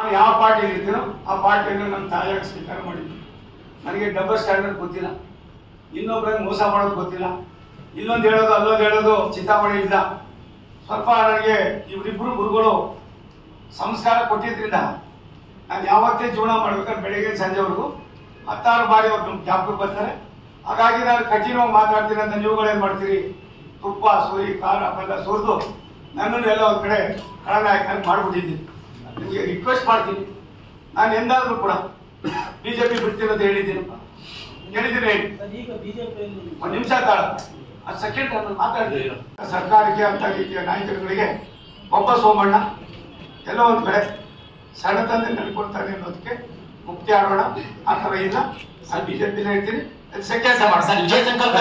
ನಾನು ಯಾವ ಪಾರ್ಟಿಯಲ್ಲಿ ಇರ್ತೀನೋ ಆ ಪಾರ್ಟಿಯನ್ನು ನನ್ನ ತಾಯಿಯಾಗಿ ಸ್ವೀಕಾರ ಮಾಡಿದ್ದು ನನಗೆ ಡಬಲ್ ಸ್ಟ್ಯಾಂಡರ್ಡ್ ಗೊತ್ತಿಲ್ಲ. ಇನ್ನೊಬ್ಬರಿಗೆ ಮೋಸ ಮಾಡೋದು ಗೊತ್ತಿಲ್ಲ. ಇಲ್ಲೊಂದು ಹೇಳೋದು, ಅಲ್ಲೊಂದು ಹೇಳೋದು ಚಿಂತಾಮಣಿ ಇಲ್ಲ. ಸ್ವಲ್ಪ ನನಗೆ ಇವರಿಬ್ಬರು ಗುರುಗಳು ಸಂಸ್ಕಾರ ಕೊಟ್ಟಿದ್ರಿಂದ ನಾನು ಯಾವತ್ತೇ ಜೀವನ ಮಾಡ್ಬೇಕಾದ್ರೆ ಬೆಳಗ್ಗೆ ಸಂಜೆವರೆಗೂ ಹತ್ತಾರು ಬಾರಿ ಅವ್ರು ಜ್ಞಾಪಕಕ್ಕೆ ಬರ್ತಾರೆ. ಹಾಗಾಗಿ ನಾನು ಕಠಿಣವಾಗಿ ಮಾತಾಡ್ತೀನಿ ಅಂತ ನೀವುಗಳೇನು ಮಾಡ್ತೀರಿ? ತುಪ್ಪ, ಸುರಿ, ಖಾರ ಬೆಲ್ಲ ಸುರಿದು ನನ್ನನ್ನು ಎಲ್ಲ ಒಂದು ಕಡೆ ಖಳನಾಯಕನಾಗಿ ಮಾಡ್ಬಿಟ್ಟಿದ್ದೀನಿ. ನಿಮಗೆ ರಿಕ್ವೆಸ್ಟ್ ಮಾಡ್ತೀನಿ. ನಾನು ಎಂದಾದರೂ ಕೂಡ ಬಿಜೆಪಿ ಬಿಡ್ತೀನಿ ಅಂತ ಹೇಳಿದ್ದೀನಪ್ಪ ಹೇಳಿದ್ದೀನಿ ಹೇಳಿ. ಸರ್ ಒಂದು ನಿಮಿಷ ತಾಳ. ಆ ಸೆಕೆಂಡ್ ನಾನು ಮಾತಾಡ್ತೀನಿ. ಸರ್ಕಾರಕ್ಕೆ ಅಂತ ರೀತಿಯ ನಾಯಕರುಗಳಿಗೆ ಒಬ್ಬ ಸೋಮಣ್ಣ ಎಲ್ಲೋ ಒಂದು ಕಡೆ ಸಣ್ಣತಂದೆ ನಡ್ಕೊಳ್ತಾನೆ ಅನ್ನೋದಕ್ಕೆ ಮುಕ್ತಿ ಆಡೋಣ. ಆ ಥರ ಇಲ್ಲ. ನಾನು ಬಿಜೆಪಿಲೇ ಹೇಳ್ತೀನಿ. ಸೆಕೆಂಡ್ ಸರ್ ವಿಜಯ ಸಂಕಲ್ಪ